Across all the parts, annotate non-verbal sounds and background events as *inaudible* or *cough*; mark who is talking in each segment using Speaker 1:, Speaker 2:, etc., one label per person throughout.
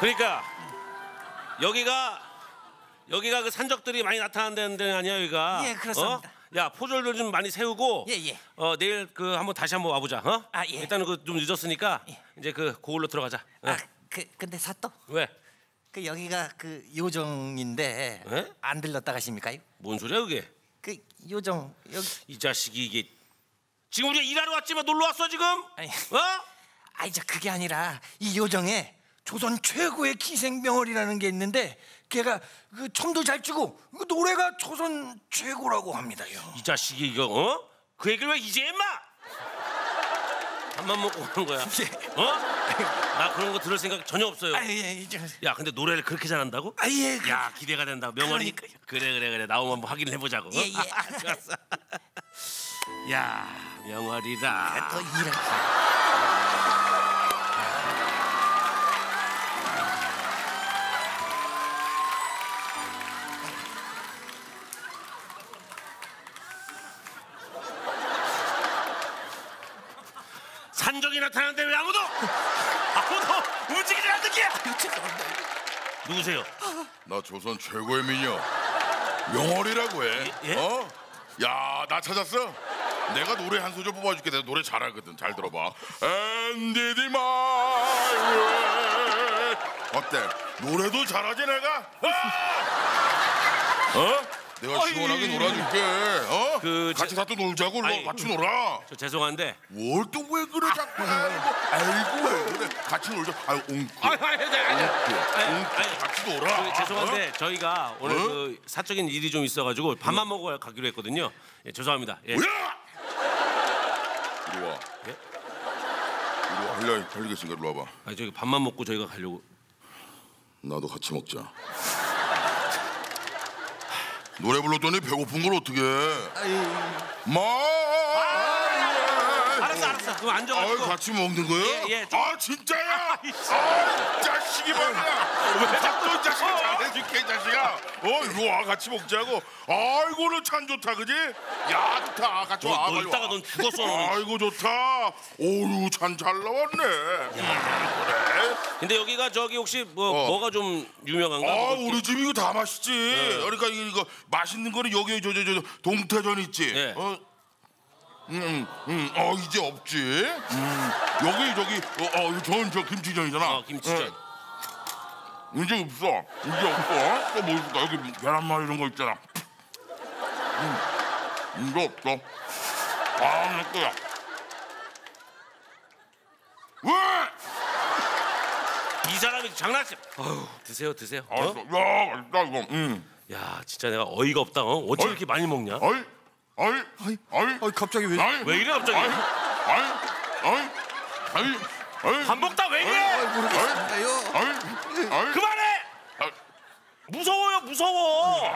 Speaker 1: 그러니까 여기가 여기가 그 산적들이 많이 나타나는 데 아니야 여기가?
Speaker 2: 예, 그렇습니다.
Speaker 1: 어? 야 포졸들 좀 많이 세우고
Speaker 2: 예, 예.
Speaker 1: 어 내일 그 한번 다시 한번 와보자. 어?
Speaker 2: 아, 예.
Speaker 1: 일단은 그 좀 늦었으니까 이제 그 고을로 들어가자. 어.
Speaker 2: 아, 그 근데 사또
Speaker 1: 왜?
Speaker 2: 그 여기가 그 요정인데
Speaker 1: 예?
Speaker 2: 안 들렀다 가십니까요?
Speaker 1: 뭔 소리야 그게?
Speaker 2: 그 요정 여기
Speaker 1: 이 자식이 이게 지금 우리가 일하러 왔지만 놀러 왔어 지금?
Speaker 2: 아니.
Speaker 1: 어?
Speaker 2: 아니 저 그게 아니라 이 요정에 조선 최고의 기생병월이라는 게 있는데 걔가 그 춤도 잘 추고 그 노래가 조선 최고라고 합니다요.
Speaker 1: 이 자식이 이거 어? 그 얘기를 왜 이제 했마? 밥만 먹고 오는 거야. *laughs*
Speaker 2: 예.
Speaker 1: 어? 나 그런 거 들을 생각 전혀 없어요.
Speaker 2: 아 예 이제
Speaker 1: 야 근데 노래를 그렇게 잘한다고?
Speaker 2: 아 예 그,
Speaker 1: 야 기대가 된다 명월이
Speaker 2: 그러니까요.
Speaker 1: 그래 그래 그래 나오면 한번 확인을 해보자고
Speaker 2: 예, 예. *laughs*
Speaker 1: 좋았어 야 명월이다
Speaker 2: 또 이런
Speaker 1: 산 나타나는데 왜 아무도 *laughs* 아무도 움직이지 않는 게 누구세요?
Speaker 3: 나 조선 최고의 미녀 명월이라고 해.
Speaker 1: 예?
Speaker 3: 어? 야, 나 찾았어? 내가 노래 한 소절 뽑아줄게. 내가 노래 잘하거든. 잘 들어봐. And did my way. 어때? 노래도 잘하지 내가? 아! 어? 내가 시원하게 놀아줄게. 어?
Speaker 1: 그
Speaker 3: 같이
Speaker 1: 제-
Speaker 3: 사또 놀자고. 일로
Speaker 1: 아이,
Speaker 3: 같이 놀아.
Speaker 1: 저 죄송한데
Speaker 3: 뭘 또 왜 그래 자꾸? 아이고 왜 그래? 같이 놀자. 아유 옹크.
Speaker 1: 아니 아니 아니 아니 아니, 아니,
Speaker 3: 같이 놀아.
Speaker 1: 그 죄송한데 저희가 오늘
Speaker 3: 어?
Speaker 1: 그 사적인 일이 좀 있어가지고 밥만 먹어 가기로 했거든요 예, 죄송합니다 예.
Speaker 3: 뭐야? 이리 와.
Speaker 1: 예?
Speaker 3: 이리 와. 할래 할리겠으니까 이리 와봐.
Speaker 1: 아니 저기 밥만 먹고 저희가 가려고
Speaker 3: 나도 같이 먹자. 노래 불렀더니 배고픈 걸 어떻게 해? 마.
Speaker 1: 그럼
Speaker 3: 아유
Speaker 1: 앉아가지고
Speaker 3: 같이 먹는 거야?
Speaker 1: 예, 예, 좀-
Speaker 3: 아 진짜야? 아 자식이 말이야. 왜 자꾸 자식 잘해줄게 이 자식아. 어 이리 와 같이 먹자고. 아이고 너참 좋다 그지? 야 좋다 같이 와.
Speaker 1: 너, 너
Speaker 3: 빨리
Speaker 1: 이따가
Speaker 3: 와.
Speaker 1: 넌 죽었어 너는.
Speaker 3: 아이고 좋다. 오유 참 잘 나왔네. 그래?
Speaker 1: 근데 여기가 저기 혹시 뭐
Speaker 3: 어.
Speaker 1: 뭐가 좀 유명한가?
Speaker 3: 아
Speaker 1: 뭐
Speaker 3: 우리 집 이거 다 맛있지.
Speaker 1: 네.
Speaker 3: 그러니까 이거 맛있는 거는 여기 저 저 저 동태전 있지.
Speaker 1: 네.
Speaker 3: 어. 음, 음, 어 이제 없지. 음, 여기 저기 어, 어 전저 김치전이잖아.
Speaker 1: 어, 김치전.
Speaker 3: 어, 이제 없어. 이제 없어. 또 뭐 있을까? 여기 계란말 이런 거 있잖아. 음, 이제 없어. 아, 내 거야. 왜?
Speaker 1: 이 사람이 장난치. 아유 드세요 드세요.
Speaker 3: 알았어.
Speaker 1: 어?
Speaker 3: 야, 맛있다 이거. 음.
Speaker 1: 야 진짜 내가 어이가 없다. 어? 어째
Speaker 3: 어이.
Speaker 1: 이렇게 많이 먹냐?
Speaker 3: 어이, 어이, 어이,
Speaker 4: 아니 갑자기 왜?
Speaker 3: 어이.
Speaker 1: 왜 이래, 갑자기?
Speaker 3: 어이, 어이, 어이, 어이, 어이.
Speaker 1: 밥 먹다 왜 이래?
Speaker 4: 아, 모르겠어요.
Speaker 3: 어이, 어이.
Speaker 1: 그만해.
Speaker 3: 아,
Speaker 1: 무서워요 무서워.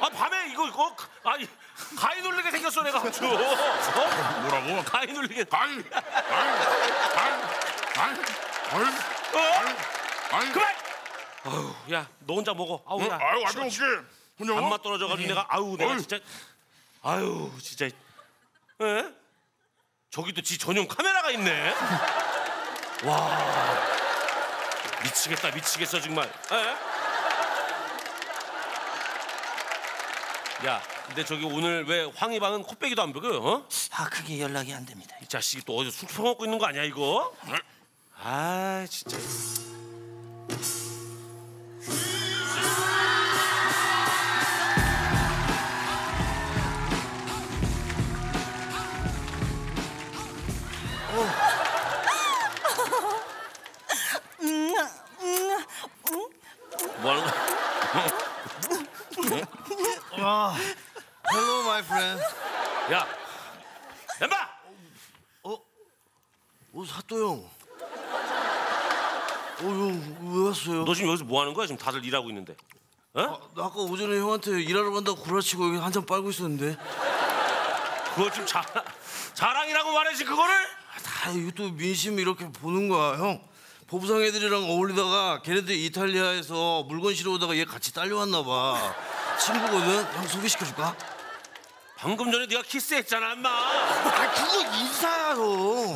Speaker 1: 아 밤에 이거 이거 아니 가위 눌리게 생겼어 내가 아주. 어?
Speaker 3: 뭐라고?
Speaker 1: 가위 눌리게.
Speaker 3: 아이, 아이, 아이, 아이, 아이,
Speaker 1: 어?
Speaker 3: 아이.
Speaker 1: 그만. 아유 야너 혼자 먹어. 아우
Speaker 3: 어,
Speaker 1: 야.
Speaker 3: 아유. 혼자 먹어?
Speaker 1: 밥맛 떨어져가지고 내가 아우 내가. 진짜 아유 진짜 에? 저기도 지 전용 카메라가 있네 와 미치겠다 미치겠어 정말 에? 야 근데 저기 오늘 왜 황희방은 코빼기도 안 먹어요 어?
Speaker 2: 아 그게 연락이 안 됩니다.
Speaker 1: 이 자식이 또 어디서 술 퍼먹고 있는 거 아니야 이거? 아 진짜 뭐 하는 거야 지금 다들 일하고 있는데 어?
Speaker 4: 아, 나 아까 오전에 형한테 일하러 간다고 구라치고 여기 한참 빨고 있었는데
Speaker 1: 그거 좀 자, 자랑이라고 말해지 그거를
Speaker 4: 다 이거 또 민심 이렇게 보는 거야 형. 보부상 애들이랑 어울리다가 걔네들 이탈리아에서 물건 실어 오다가 얘 같이 딸려왔나 봐. 친구거든. 형 소개시켜 줄까?
Speaker 1: 방금 전에 네가 키스했잖아, 임마.
Speaker 4: 아 그거 인사야 너.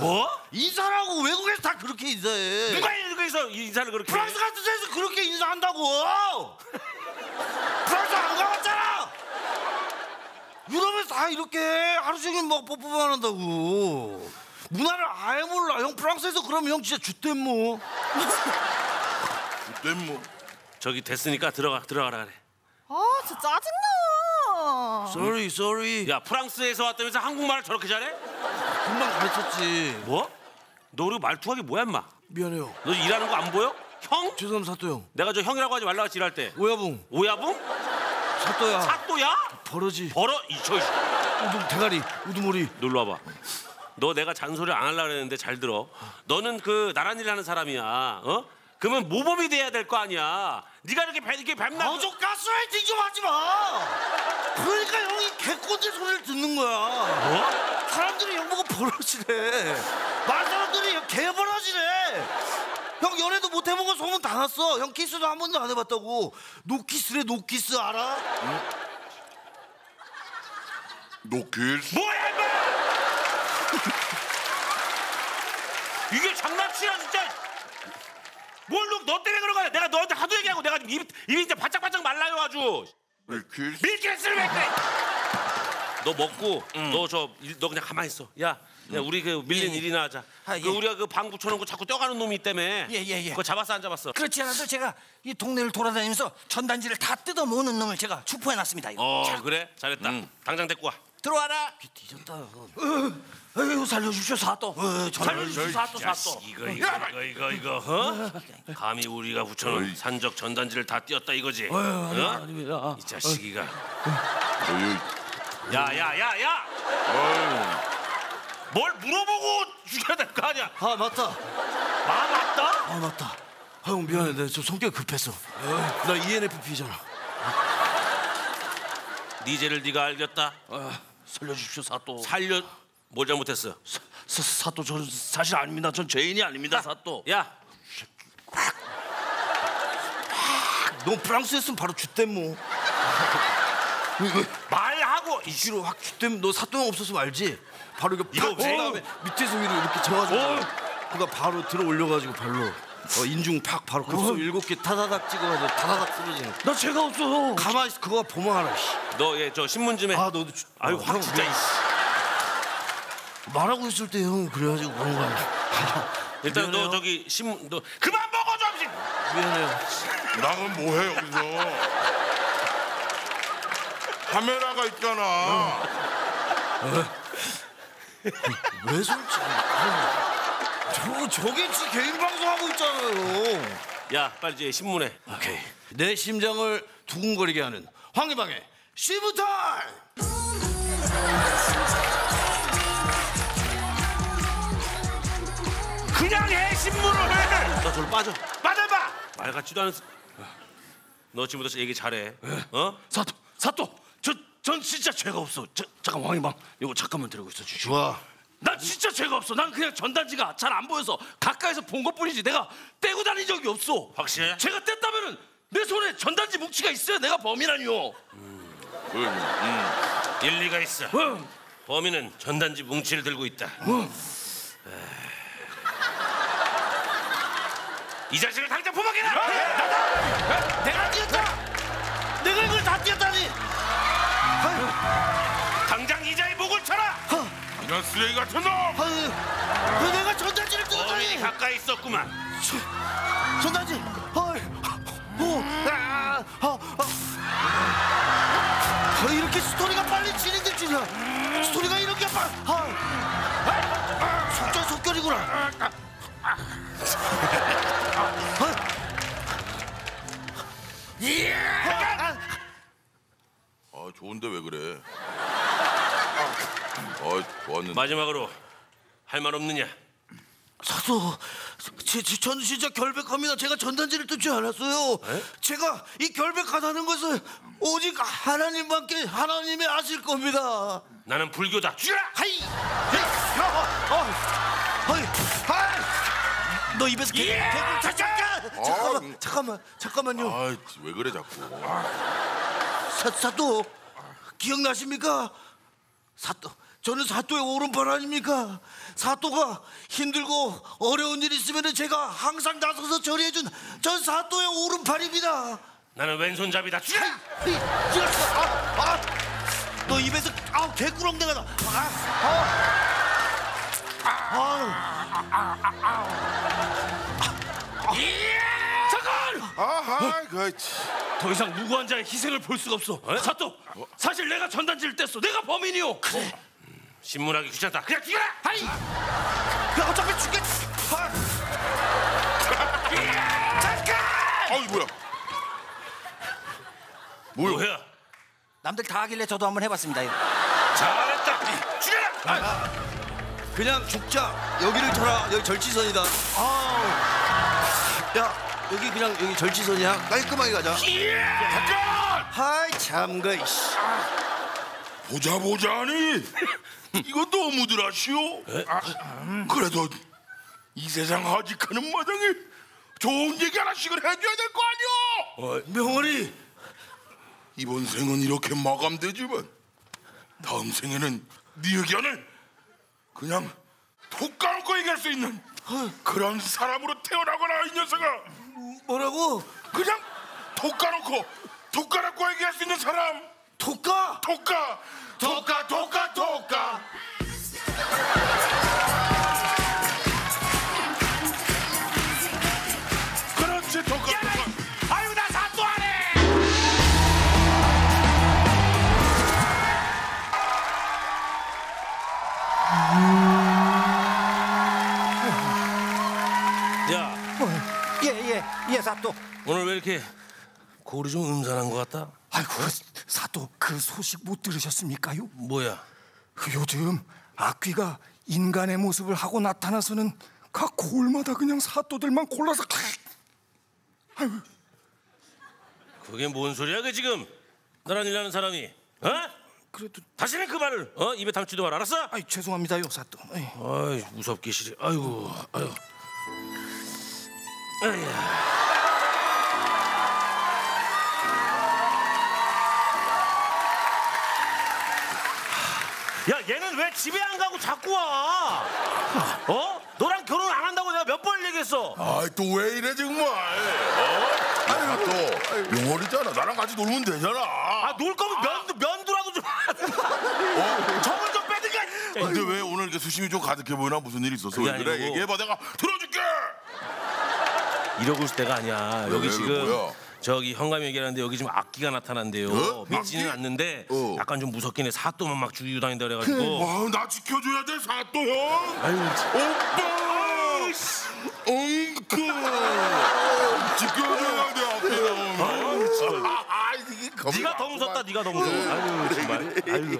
Speaker 1: 뭐?
Speaker 4: 인사라고 외국에서 다 그렇게 인사해.
Speaker 1: 누가 여기서 인사를 그렇게? 해?
Speaker 4: 프랑스 같은 데서 그렇게 인사한다고. 프랑스 안 가봤잖아. 유럽에서 다 이렇게 하루 종일 막 뽀뽀만 한다고. 문화를 아예 몰라. 형 프랑스에서 그러면 형 진짜 주댐 뭐.
Speaker 3: 그때 뭐
Speaker 1: 저기 됐으니까 들어가 들어가라 그래.
Speaker 5: 아 진짜 짜증나
Speaker 4: Sorry, sorry.
Speaker 1: 야 프랑스에서 왔다면서 한국말을 저렇게 잘해?
Speaker 4: 금방 가르쳤지.
Speaker 1: 뭐? 너 그리고 말투하기 뭐야 임마?
Speaker 4: 미안해요.
Speaker 1: 너 일하는 거 안 보여? 형?
Speaker 4: 죄송합니다 사또 형.
Speaker 1: 내가 저 형이라고 하지 말라고 일할 때
Speaker 4: 오야붕
Speaker 1: 오야붕?
Speaker 4: 사또야.
Speaker 1: 사또야?
Speaker 4: 버러지.
Speaker 1: 벌어 이저
Speaker 4: 우두 대가리 우두머리.
Speaker 1: 놀러 와봐. 너 내가 잔소리 안 하려고 그랬는데 잘 들어. 너는 그 나란 일 하는 사람이야. 어? 그러면 모범이 돼야 될 거 아니야. 네가 이렇게 배, 이렇게 뱀나.
Speaker 4: 아좀 가스라이팅 좀 하지 마. 그러니까 형이 개꼰대 소리를 듣는 거야.
Speaker 1: 뭐?
Speaker 4: 사람들이 형 보고 버러지래. 말 사람들이 형 개버러지래. 형 연애도 못 해보고 소문 다 났어. 형 키스도 한 번도 안 해봤다고. 노키스래 노키스 알아?
Speaker 3: 노키스
Speaker 1: 뭐야 임마! *laughs* 이게 장난치냐 진짜. 뭘너 너 때문에 그런 거야. 내가 너한테 하도 얘기하고 내가 입, 입이 이제 바짝바짝 말라요 아주. 밀키스를 왜 그래? 너 먹고 너 저 너 그냥 가만히 있어. 야, 야 우리 그 밀린
Speaker 2: 예, 예.
Speaker 1: 일이나 하자.
Speaker 2: 아,
Speaker 1: 그
Speaker 2: 예.
Speaker 1: 우리가 그 방 붙여놓고 자꾸 뛰어가는 놈이 때문에.
Speaker 2: 예, 예, 예.
Speaker 1: 그거 잡았어 안 잡았어?
Speaker 2: 그렇지 않아도 제가 이 동네를 돌아다니면서 전단지를 다 뜯어 모으는 놈을 제가 추포해 놨습니다. 이거.
Speaker 1: 어 그래 잘했다. 당장 데리고 와.
Speaker 2: 들어와라.
Speaker 4: 뒤졌다.
Speaker 2: 에휴 살려주십시오 사또.
Speaker 1: 살려주십시오 사또 사또. 이거 이거 이거 이거 이거 어? 감히 우리가 붙여놓은 산적 전단지를 다 띄었다 이거지. 어?
Speaker 2: 아닙니다.
Speaker 1: 이 자식이가. 야야야야. 뭘 물어보고 죽여야 될 거 아니야.
Speaker 4: 아 맞다.
Speaker 1: 아 맞다.
Speaker 4: 아 맞다. 아, 형 미안해. 내가 좀 성격 급했어. 나 ENFP잖아.
Speaker 1: 네 죄를 네가 알겠다.
Speaker 2: 살려주십시오 사또.
Speaker 1: 살려 뭘 잘못했어?
Speaker 2: 사, 사또 저 사실 아닙니다. 전 죄인이 아닙니다 사또.
Speaker 1: 야
Speaker 4: 너 프랑스였으면 바로 주댐 뭐.
Speaker 1: 말하고 이
Speaker 4: 뒤로 확 주댐. 너 사또형 없었으면 알지? 바로 이거
Speaker 1: 이거 왜?
Speaker 4: 다음에 밑에서 위로 이렇게 쳐가지고. 그러니까 바로 들어 올려가지고 발로. 어, 인중 팍 바로 급소 일곱 개 타다닥 찍어가지고 타다닥 쓰러지는.
Speaker 2: 나 죄가 없어.
Speaker 4: 가만히 있어. 그거 보면 알아. 씨.
Speaker 1: 너얘 저 신문 좀 해.
Speaker 4: 아 너도 주...
Speaker 1: 아유
Speaker 4: 어,
Speaker 1: 확
Speaker 4: 형,
Speaker 1: 진짜.
Speaker 4: 말하고 있을 때 형 그래가지고 그런 거야. *laughs*
Speaker 1: 일단
Speaker 4: 미안해요.
Speaker 1: 너 저기 신문 너 그만 먹어 좀.
Speaker 4: 미안해요.
Speaker 3: 나는 뭐해 여기서 카메라가 있잖아
Speaker 4: 왜 솔직히? 저 저게 지 개인 방송하고 있잖아요.
Speaker 1: 야 빨리 이제 신문에.
Speaker 4: 오케이. 내 심장을 두근거리게 하는 황희방의 시부탈.
Speaker 1: 그냥 해 신문을.
Speaker 4: 나 저로 빠져.
Speaker 1: 빠져봐. 말 같지도 않은. 스- 너 지금부터 얘기 잘해. 어?
Speaker 2: 사또 사또. 저 전 진짜 죄가 없어. 저, 잠깐 왕이방 이거 잠깐만 들고 있어 주시오.
Speaker 4: 좋아.
Speaker 2: 난 진짜 죄가 없어. 난 그냥 전단지가 잘 안 보여서 가까이서 본 것뿐이지 내가 떼고 다닌 적이 없어.
Speaker 1: 확실해?
Speaker 2: 제가 뗐다면은 내 손에 전단지 뭉치가 있어야 내가 범인 아니요.
Speaker 1: 일리가 있어.
Speaker 2: 응.
Speaker 1: 범인은 전단지 뭉치를 들고 있다. 이 자식을 당장 포박해라.
Speaker 4: 내가 뛰었다. 내가 이걸 다
Speaker 3: 이런 쓰레기 같은 놈
Speaker 4: 아유, 왜 내가 전단지를
Speaker 1: 범인이
Speaker 4: 뜯었다니.
Speaker 1: 가까이 있었구만.
Speaker 4: 전단지. 헐. 오. 아, 아, 아. 아, 이렇게 스토리가 빨리 진행될 줄이야. 스토리가 이렇게 빨. 아, 아, 속전속결이구나. 아, 예. 아,
Speaker 3: 아 좋은데 왜 그래 아 좋았는데
Speaker 1: 마지막으로 할 말 없느냐?
Speaker 4: 사도, 제, 제, 전 진짜 결백합니다. 제가 전단지를 뜯지 않았어요. 제가 이 결백하다는 것은 오직 하나님밖에 하나님이 아실 겁니다.
Speaker 1: 나는 불교다. 죽여라.
Speaker 4: 하이, 하이, 어, 어, 하이, 하이. 너 입에서 개, 개굴 자, 잠깐, 잠깐만, 잠깐만, 잠깐만요.
Speaker 3: 아 왜 그래 자꾸
Speaker 4: 사, 사또 기억나십니까? 사또 저는 사또의 오른팔 아닙니까? 사또가 힘들고 어려운 일 있으면 제가 항상 나서서 처리해준 전 사또의 오른팔입니다.
Speaker 1: 나는 왼손잡이다. 죽여!
Speaker 4: 이랬어. 아, 아, 너 입에서 아우 개꾸렁대가 나. 아,
Speaker 1: 잠깐!
Speaker 3: 아하, 그렇지.
Speaker 1: 더 이상 누구 한 자의 희생을 볼 수가 없어. 사또, 사실 내가 전단지를 뗐어. 내가 범인이오. 그래. 신문하기 귀찮다. 그냥 죽여라. 하이.
Speaker 4: 야, 어차피 죽겠. 아,
Speaker 3: 아이 뭐야? 뭐야?
Speaker 1: 뭐야?
Speaker 2: 남들 다 하길래 저도 한번 해봤습니다.
Speaker 1: 잘했다. 죽여라.
Speaker 4: 그냥 죽자. 여기를 쳐라. 여기 절지선이다. 아우. 야, 여기 그냥 여기 절지선이야. 깔끔하게 가자.
Speaker 3: 잠깐!
Speaker 4: 하이 참그 이씨.
Speaker 3: 보자 보자니. 이거 너무들 하시오. 아, 그래도 이 세상 하직하는 마당에 좋은 얘기 하나씩은 해줘야 될 거 아니오.
Speaker 4: 명월이.
Speaker 3: 이번 생은 이렇게 마감되지만 다음 생에는 네 의견을 그냥 톡 까놓고 얘기할 수 있는 그런 사람으로 태어나거나 이 녀석아.
Speaker 4: 뭐라고?
Speaker 3: 그냥 톡 까놓고 톡 까놓고 얘기할 수 있는 사람
Speaker 4: 독가?
Speaker 3: 톡까 톡까 톡까 톡까 그렇지 톡까 톡까
Speaker 1: 아유 나 사또 하네. 야
Speaker 2: 예예 예, 사또.
Speaker 1: 오늘 왜 이렇게 골이 좀 음산한 것 같다?
Speaker 2: 아이고 사또 그 소식 못 들으셨습니까요?
Speaker 1: 뭐야?
Speaker 2: 그 요즘 악귀가 인간의 모습을 하고 나타나서는 각 골마다 그냥 사또들만 골라서 아유
Speaker 1: 그게 뭔 소리야 그 지금 나란 일하는 사람이 어?
Speaker 2: 그래도
Speaker 1: 다시는 그 말을 어 입에 담지도 말 알았어?
Speaker 2: 아이 죄송합니다요 사또. 아이.
Speaker 1: 아이 무섭게 시리 아이고 아유 아야 야 얘는 왜 집에 안 가고 자꾸 와? 어? 너랑 결혼 안 한다고 내가 몇 번 얘기했어?
Speaker 3: 아이 또왜 이래 정말 어? 아유 또 영월이잖아 나랑 같이 놀면 되잖아
Speaker 1: 아 놀 거면 면도 면도라도 좀 정을 좀 빼든가.
Speaker 3: 근데 왜 오늘 이렇게 수심이 좀 가득해 보이나 무슨 일 있었어 그래
Speaker 1: 아니고.
Speaker 3: 얘기해봐 내가 들어줄게
Speaker 1: 이러고 있을 때가 아니야. 여기 지금? 저기 현감이 얘기하는데 여기 지금 악귀가 나타난대요.
Speaker 3: 어?
Speaker 1: 믿지는
Speaker 3: 악귀?
Speaker 1: 않는데
Speaker 3: 어.
Speaker 1: 약간 좀 무섭긴 해. 사또만 막 죽이고 다닌다 그래가지고.
Speaker 3: 와우 나 지켜줘야 돼 사또 형
Speaker 1: 아유,
Speaker 3: 오빠 엉크 지켜줘야 돼 앞에 나오면 아 이게 겁나
Speaker 1: 네가 더 무섭다. 네가 더 무서워. 아유 정말. 아유.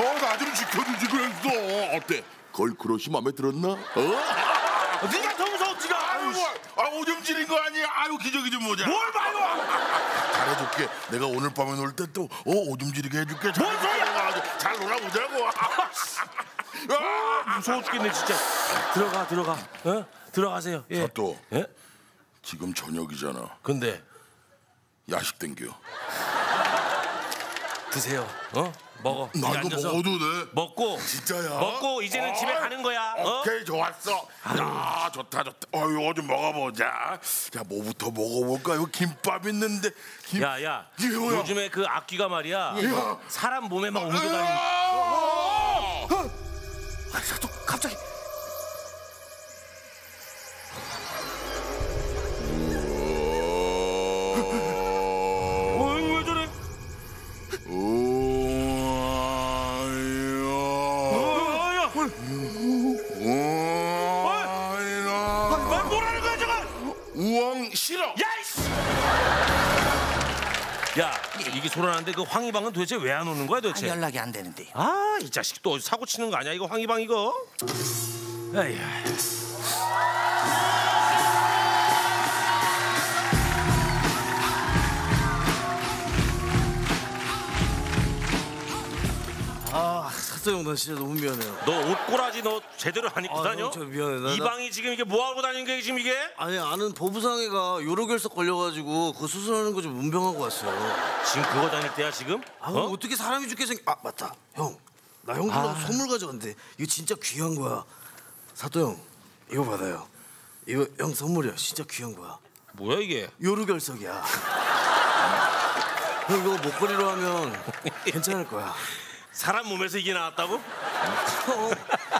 Speaker 3: 어나 좀 지켜주지 그랬어. 어때? girl crush 마음에 들었나? 어? *laughs*
Speaker 1: 네가 더 무서웠지가. 아유,
Speaker 3: 아이고 아 오줌 지린 거 아니야? 아유 기저귀 좀 보자.
Speaker 1: 뭘 봐요?
Speaker 3: 잘해줄게. 내가 오늘 밤에 놀 때 또 어, 오줌 지리게 해줄게. 잘
Speaker 1: 뭔 소리야?
Speaker 3: 잘 놀아보자고. 아! *laughs*
Speaker 1: 무서워 죽겠네 진짜. 들어가, 들어가. 어? 들어가세요. 예.
Speaker 3: 사또.
Speaker 1: 예?
Speaker 3: 지금 저녁이잖아.
Speaker 1: 근데
Speaker 3: 야식 땡겨.
Speaker 1: 드세요. 어? 먹어.
Speaker 3: 나 이거
Speaker 1: 앉아서
Speaker 3: 먹어도 돼?
Speaker 1: 먹고
Speaker 3: 진짜야?
Speaker 1: 먹고 이제는 집에
Speaker 3: 어이,
Speaker 1: 가는 거야. 어?
Speaker 3: 오케이 좋았어. 야 좋다 좋다. 어유 이거 좀 먹어보자. 자 뭐부터 먹어볼까? 이거 김밥 있는데. 김...
Speaker 1: 야, 야.
Speaker 3: 뭐야?
Speaker 1: 요즘에 그 악귀가 말이야.
Speaker 3: 야.
Speaker 1: 사람 몸에 막 옮겨다니는. 이게 소란한데 그 황희방은 도대체 왜 안 오는 거야 도대체?
Speaker 2: 연락이 안 되는데.
Speaker 1: 아 이 자식 또 사고 치는 거 아니야 이거 황희방 이거? 에 이.
Speaker 4: 아 사또 형나 진짜 너무 미안해요.
Speaker 1: 너 옷꼬라지 너 제대로 안 입고
Speaker 4: 아,
Speaker 1: 다녀?
Speaker 4: 형, 저 미안해. 나-
Speaker 1: 이
Speaker 4: 나-
Speaker 1: 방이 지금 이게 뭐 하고 다니는 거야 지금 이게?
Speaker 4: 아니 아는 보부상회가 요로결석 걸려가지고 그 수술하는 거 좀 문병하고 왔어요.
Speaker 1: 지금 그거 다닐 때야 지금?
Speaker 4: 아
Speaker 1: 어?
Speaker 4: 어? 떻게 사람이 죽게 생겨? 아 맞다 형. 나 형 주려고 선물 가져왔는데 이거 진짜 귀한 거야. 사또 형 이거 받아요. 이거 형 선물이야. 진짜 귀한 거야.
Speaker 1: 뭐야 이게?
Speaker 4: 요루결석이야. *laughs* 형 이거 목걸이로 하면 괜찮을 거야.
Speaker 1: 사람 몸에서 이게 나왔다고?
Speaker 4: 어,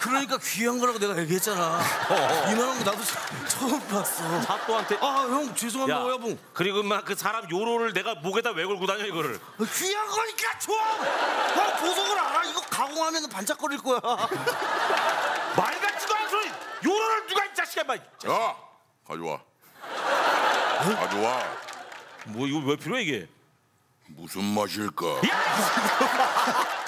Speaker 4: 그러니까 귀한 거라고 내가 얘기했잖아. 이만한 거 나도 처- 처음 봤어.
Speaker 1: 사또한테
Speaker 4: 아 형 죄송합니다 오야봉.
Speaker 1: 그리고 막 그 사람 요로를 내가 목에다 왜 걸고 다녀 이거를?
Speaker 4: 귀한 거니까 좋아. 형 보석을 알아. 이거 가공하면 반짝거릴 거야.
Speaker 1: 말 같지도 않은 소리! 요로를 누가 이 자식아 막!
Speaker 3: 야 가져와 가져와
Speaker 1: 뭐 이거 왜 필요해 이게?
Speaker 3: 무슨 맛일까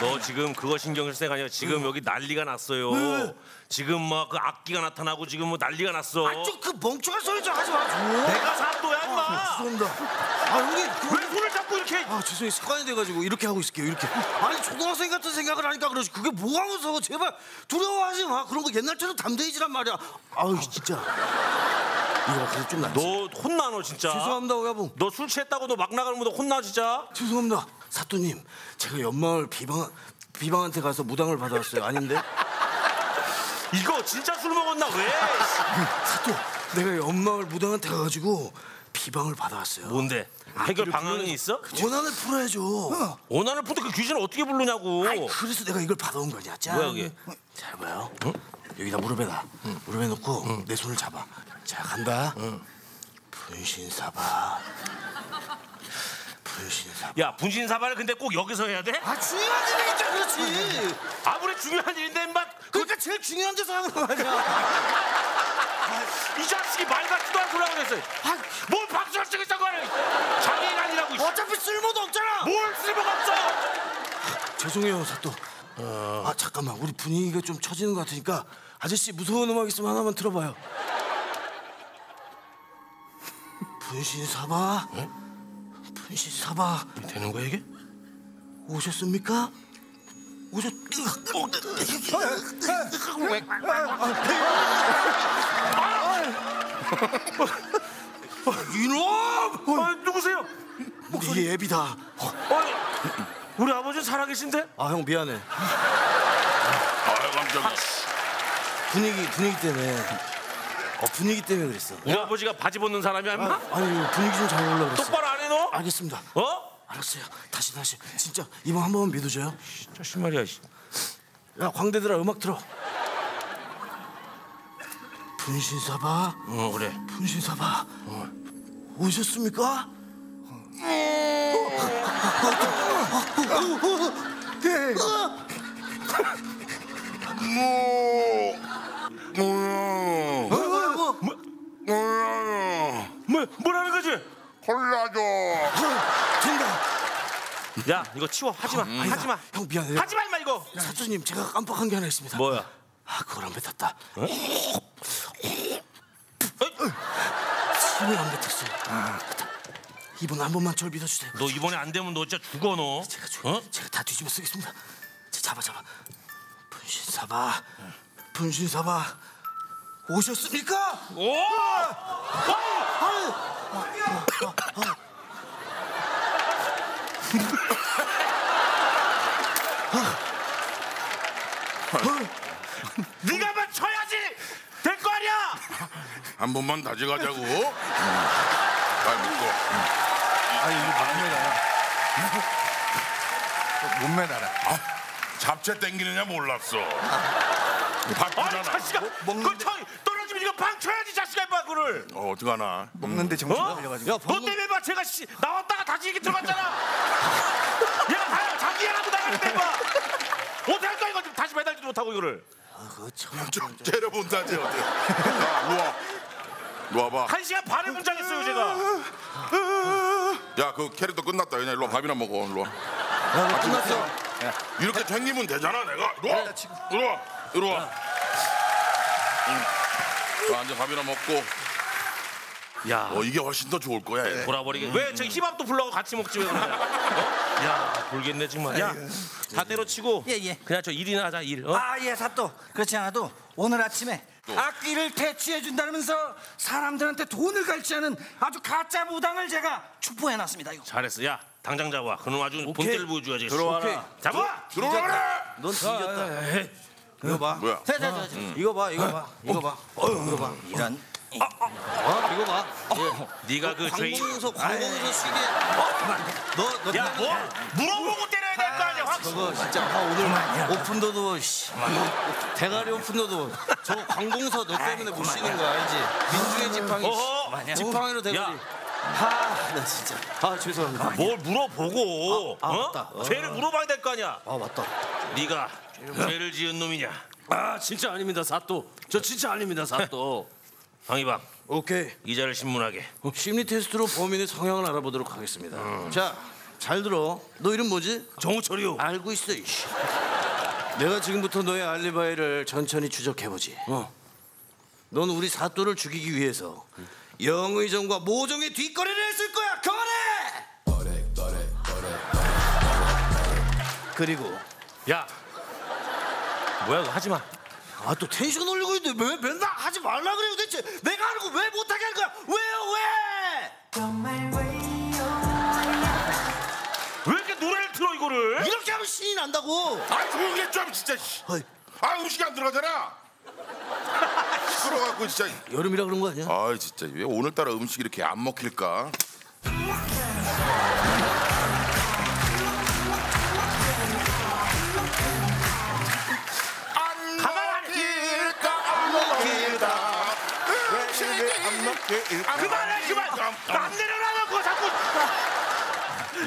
Speaker 1: 너 지금 그거 신경 쓸 때가 아니라 지금 여기 난리가 났어요. 지금 막 그 악기가 나타나고 지금 뭐 난리가 났어.
Speaker 4: 아 좀 그 멍청한 소리 좀 하지 마. 줘.
Speaker 1: 내가 사또야 임마.
Speaker 4: 죄송합니다. 아 형님
Speaker 1: 그왜 손을 잡고 이렇게?
Speaker 4: 아 죄송해요 습관이 돼가지고 이렇게 하고 있을게요 이렇게 아니 초등학생 같은 생각을 하니까 그러지 그게 뭐가 무서워 제발 두려워하지 마 그런 거 옛날처럼 담대해지란 말이야 아유 진짜 이거 그래도 좀 낫지.
Speaker 1: 너 혼나 너 진짜.
Speaker 4: 죄송합니다 오야봉
Speaker 1: 너 술 취했다고 너 막 나가는 거너 혼나 진짜.
Speaker 4: 죄송합니다 사또님. 제가 연마을 비방 비방한테 가서 무당을 받아왔어요. 아닌데? *laughs*
Speaker 1: 이거 진짜 술 먹었나 왜? *laughs*
Speaker 4: 사또 내가 연마을 무당한테 가가지고 비방을 받아왔어요.
Speaker 1: 뭔데? 해결 방안이 있어?
Speaker 4: 원한을 풀어야죠.
Speaker 1: 원한을 푸도 그 귀신을 어떻게 부르냐고.
Speaker 4: 아이, 그래서 내가 이걸 받아온 거냐 짠.
Speaker 1: 뭐야, 이게?
Speaker 4: 잘 봐요. 여기다 무릎에다. 무릎에 놓고 내 손을 잡아 자 간다 분신사바 분신사바
Speaker 1: 야 분신사발을 근데 꼭 여기서 해야 돼?
Speaker 4: 아 중요한 일이니까 그렇지
Speaker 1: 아무리 중요한 일인데 인마
Speaker 4: 그러니까 제일 중요한 데서 하는 거 아니야
Speaker 1: 이 자식이 말 같지도 않은 소리 하고 그랬어요. 아, 뭘 박수를 치고 있단 거야? 장애인 아니라고. 이
Speaker 4: 어차피 쓸모도 없잖아
Speaker 1: 뭘 쓸모가 없어?
Speaker 4: 죄송해요 사또 아 잠깐만 우리 분위기가 좀 처지는 것 같으니까 아저씨 무서운 음악 있으면 하나만 틀어봐요 분신사바 분신사바
Speaker 1: 되는 거야 이게?
Speaker 4: 오셨습니까? 오셨 이놈
Speaker 1: 아, 누구세요?
Speaker 4: 이게 애비다
Speaker 1: 아니, 우리 아버지 살아계신데?
Speaker 4: 아 형 미안해
Speaker 3: 아 깜짝이야
Speaker 4: 분위기 분위기 때문에 어 분위기 때문에 그랬어
Speaker 1: 우리 아버지가 바지 벗는 사람이야 임마?
Speaker 4: 아 니 분위기 좀 잘 올라 그랬어
Speaker 1: 똑바로 안 해 너?
Speaker 4: 알겠습니다
Speaker 1: 어?
Speaker 4: 알았어요 다시 다시 진짜 이번 한 번만 믿어줘요
Speaker 1: 자식 말이야 씨.
Speaker 4: 야 광대들아 음악 틀어 분신사바
Speaker 1: 어 그래
Speaker 4: 분신사바 오셨습니까?
Speaker 1: 뭐뭐 라는 거지?
Speaker 3: 콜라줘.
Speaker 4: 된다.
Speaker 1: 야 이거 치워. 하지마 하지마.
Speaker 4: 형 미안해.
Speaker 1: 하지마 임마 이거.
Speaker 4: 사수님 제가 깜빡한 게 하나 있습니다.
Speaker 1: 뭐야?
Speaker 4: 아 그걸 안 뱉었다.
Speaker 1: 어?
Speaker 4: 침을 안 뱉었어요 이번 한 번만 절 믿어주세요.
Speaker 1: 너 이번에 안 되면 너 진짜 죽어 너.
Speaker 4: 제가 주,
Speaker 1: 어?
Speaker 4: 제가 다 뒤집어 쓰겠습니다. 자, 잡아 잡아. 분신 사바 분신 사바 오셨습니까?
Speaker 1: 오! 네가 맞춰야지 될 거 아니야
Speaker 3: 한 번만 다져가자고 응. 잘 믿고
Speaker 2: 아 이거 못 매달아. 못 매달아.
Speaker 3: 아, 잡채 땡기느냐 몰랐어
Speaker 1: 아니 자식아 그 쳐, 떨어지면 이거 방 쳐야지 자식아 임마 그를.
Speaker 3: 어 어떡하나.
Speaker 2: 먹는데 정신이
Speaker 1: 어?
Speaker 2: 걸려가지고.
Speaker 1: 야너
Speaker 4: 방금
Speaker 1: 때문에 봐 제가 씨, 나왔다가 다시 이렇게 들어갔잖아. *laughs* 얘가 다 자기 애라도 나가는데 봐 어떡할 거야 이거 지금. 다시 매달지도 못하고 이거를.
Speaker 4: 아, 그거 참
Speaker 3: 좀 째려본다 쟤 어때 야 누워. 누워봐.
Speaker 1: 한 시간 반을 문장했어요 제가.
Speaker 3: 야 그 캐릭터 끝났다. 그냥 일로 와. 밥이나 먹어. 일로 와.
Speaker 4: 야, 끝났어.
Speaker 3: 이렇게 챙기면 되잖아 내가. 이리 와 이리 와 이리 와 응. 자, 앉아 밥이나 먹고
Speaker 1: 야
Speaker 3: 어 이게 훨씬 더 좋을 거야 얘.
Speaker 1: 돌아버리게. 왜 저기 힙합도 불러고 같이 먹지 왜 그러냐? 어? 야 돌겠네 정말. 야 다 때려치고.
Speaker 2: 예, 예.
Speaker 1: 그냥 저 일이나 하자 일. 어?
Speaker 2: 아 예 사또 그렇지 않아도 오늘 아침에 악기를 퇴치해 준다면서 사람들한테 돈을 갈취하는 아주 가짜 무당을 제가 축포해놨습니다 이거.
Speaker 1: 잘했어. 야 당장 잡아. 그놈 아주 본때를 보여줘야지.
Speaker 4: 들어와라.
Speaker 1: 잡아.
Speaker 3: 들어와라
Speaker 4: 넌 뒤졌다. 이거 봐.
Speaker 3: 뭐야
Speaker 2: 자, 자, 자, 자.
Speaker 4: 이거 봐, 이거 봐, 이거 봐, 이거 봐.
Speaker 2: 이런
Speaker 4: 어? 이거 봐.
Speaker 1: 네가 그 죄인.
Speaker 4: 광공에서 광공에서 쉬게. 어? 너, 너.
Speaker 1: 야 뭐? 물어보고 때려야 될 거 아니야. 확.
Speaker 4: 저거 진짜 아, 오늘 오픈도도 씨. 대가리 오픈도도 저 관공서 너 때문에 못 쉬는 거 알지? 민중의 지팡이. 씨. 지팡이로 대가리.
Speaker 1: 야.
Speaker 4: 아, 나 진짜. 아, 죄송합니다.
Speaker 1: 뭘 물어보고
Speaker 4: 아, 아,
Speaker 1: 어?
Speaker 4: 맞다. 어.
Speaker 1: 죄를 물어봐야 될 거 아니야.
Speaker 4: 아, 맞다.
Speaker 1: 네가 죄를 지은 놈이냐?
Speaker 6: 아 진짜 아닙니다 사또 저 진짜 아닙니다 사또 *laughs*
Speaker 1: 방이방
Speaker 4: 오케이.
Speaker 1: 이자를 신문하게.
Speaker 4: 심리 테스트로 범인의 성향을 알아보도록 하겠습니다. 자, 잘 들어. 너 이름 뭐지?
Speaker 1: 정우철이요.
Speaker 4: 알고 있어. 이씨. 내가 지금부터 너의 알리바이를 천천히 추적해보지. 어. 넌 우리 사또를 죽이기 위해서 영의정과 모정의 뒷거리를 했을 거야. 그만해. 그리고
Speaker 1: 야 뭐야 하지 마.
Speaker 4: 아 또 텐션 올리고 있는데 왜 맨날 하지 말라 그래요? 대체 내가 하는 거 왜 못하게 할 거야? 왜요 왜?
Speaker 1: 왜 이렇게 노래를 틀어 이거를?
Speaker 4: 이렇게 하면 신이 난다고.
Speaker 3: 아 조용히 해좀 진짜 씨. 아 음식이 안 들어가잖아. 시끄러워갖고 진짜.
Speaker 4: 여름이라 그런 거 아니야?
Speaker 3: 아 진짜. 왜 오늘따라 음식이 이렇게 안 먹힐까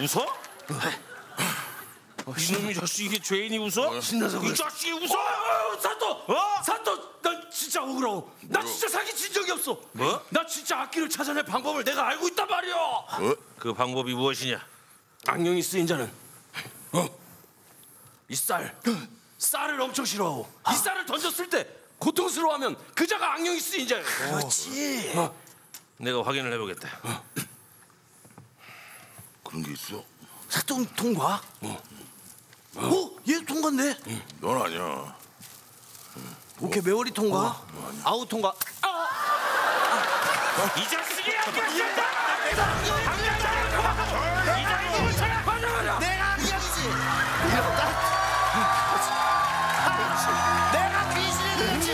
Speaker 1: 웃어? 이놈이 자식 이게 죄인이 웃어?
Speaker 6: 신나서
Speaker 1: 이
Speaker 6: 그래.
Speaker 1: 자식이 웃어?
Speaker 6: 어, 사또
Speaker 1: 어?
Speaker 6: 사또 난 진짜 억울하고 나 진짜 사기 친 적이 없어
Speaker 1: 뭐?
Speaker 6: 나 진짜 악기를 찾아낼 방법을 내가 알고 있단 말이야
Speaker 3: 어?
Speaker 1: 그 방법이 무엇이냐?
Speaker 6: 악령이 쓰인 자는 어? 이 쌀 쌀을 엄청 싫어하고 이 쌀을 던졌을 때 고통스러워하면 그 자가 악령이 쓰인 자예요
Speaker 2: 그렇지.
Speaker 1: 내가 확인을 해보겠다.
Speaker 3: 그런 게 있어
Speaker 4: 사돈 통과? 어? 얘 통과인데?
Speaker 3: 넌 아니야
Speaker 4: 오케이 매월이 통과 아우 통과
Speaker 1: 이 자식이 악령이다. 이 자식이 쳐라.
Speaker 4: 내가 악령이지 이러다 내가 귀신이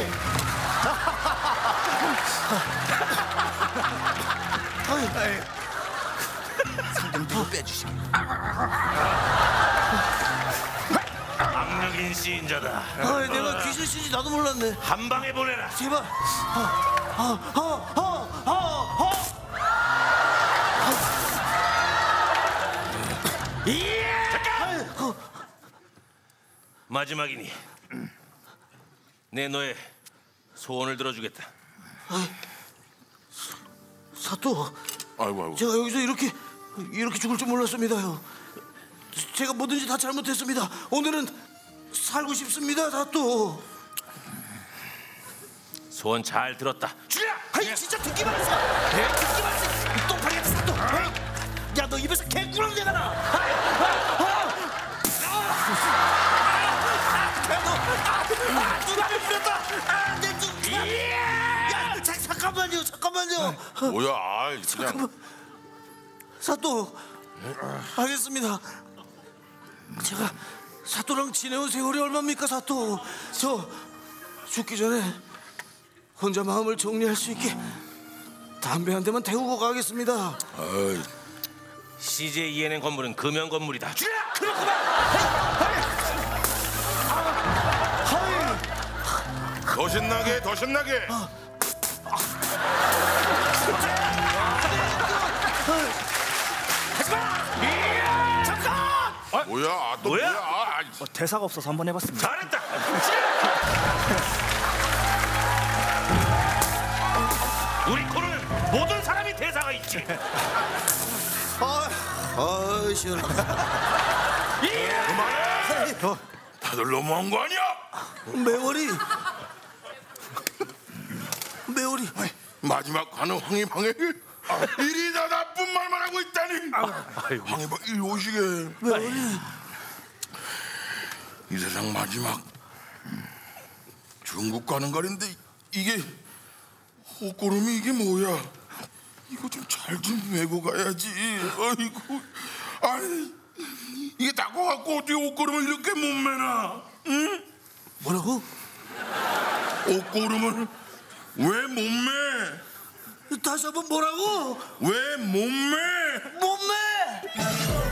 Speaker 2: 상금 빼주시고.
Speaker 1: 악령인 시인자다.
Speaker 4: 아, 내가 귀신 씨지 나도 몰랐네
Speaker 1: 한 방에 보내라.
Speaker 4: 제발 허허허허허
Speaker 1: 마지막이니 내 너의 소원을 들어주겠다.
Speaker 4: 사또
Speaker 3: 아이고 아이고
Speaker 4: 제가 여기서 이렇게 이렇게 죽을 줄 몰랐습니다요. 제가 뭐든지 다 잘못했습니다. 오늘은 살고 싶습니다, 사또.
Speaker 1: 소원 잘 들었다.
Speaker 4: 주야, 아이 진짜 듣기만 했어. 네, 듣기만 했어. 똥파리 같은 사또. 야, 너 입에서 개꾸렁 내가 나. 아, 아, 아. 아, 아, 부렸다. 아, 내 눈. 야, 잠깐만요, 잠깐만요.
Speaker 3: 뭐야 아이 그냥
Speaker 4: 사또. 알겠습니다. 제가 사또랑 지내온 세월이 얼마입니까 사또? 저 죽기 전에 혼자 마음을 정리할 수 있게 담배 한 대만 태우고 가겠습니다.
Speaker 3: 아이.
Speaker 1: CJ ENN 건물은 금연 건물이다.
Speaker 4: 주야 그렇구만!
Speaker 3: 더 신나게 더 신나게 뭐야 아, 또
Speaker 1: 뭐야?
Speaker 3: 뭐야 아, 아이,
Speaker 2: 대사가 없어서 한번 해봤습니다.
Speaker 1: 잘했다. *laughs* 우리 코는 모든 사람이 대사가 있지.
Speaker 4: 아, 아 시원하다. *laughs*
Speaker 3: 다들 너무한 거 아니야?
Speaker 4: 매월이. 매월이.
Speaker 3: 마지막 가는 황희방에게 이리 다 나쁜 말만 하고 있다니. 황희방 이리 오시게.
Speaker 4: 매월이.
Speaker 3: 이 세상 마지막 중국 가는 거리인데 이게 옷고름이 이게 뭐야? 이거 좀잘좀 메고 가야지. 아이고, 아니 이게 닦고 갖고 어떻게 옷고름을 이렇게 못 매나? 응?
Speaker 4: 뭐라고?
Speaker 3: 옷고름을 왜 못 매?
Speaker 4: 다시 한번 뭐라고?
Speaker 3: 왜 몸매?
Speaker 4: 몸매!